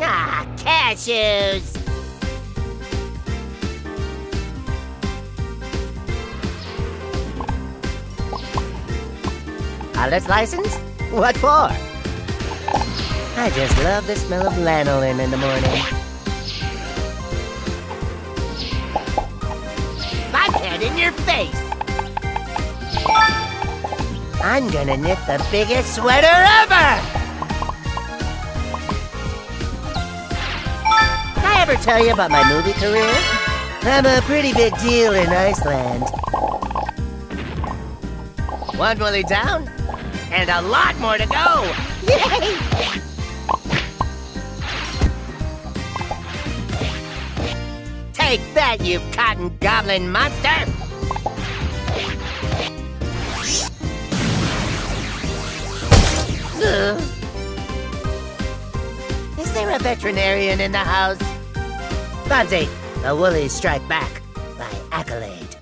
Ah, cashews. Pilot's license? What for? I just love the smell of lanolin in the morning. My head in your face. I'm gonna knit the biggest sweater ever! Ever tell you about my movie career? I'm a pretty big deal in Iceland. One fully down, and a lot more to go! Yay! Take that, you cotton goblin monster! Is there a veterinarian in the house? Bubsy, the woolly strike back by Accolade.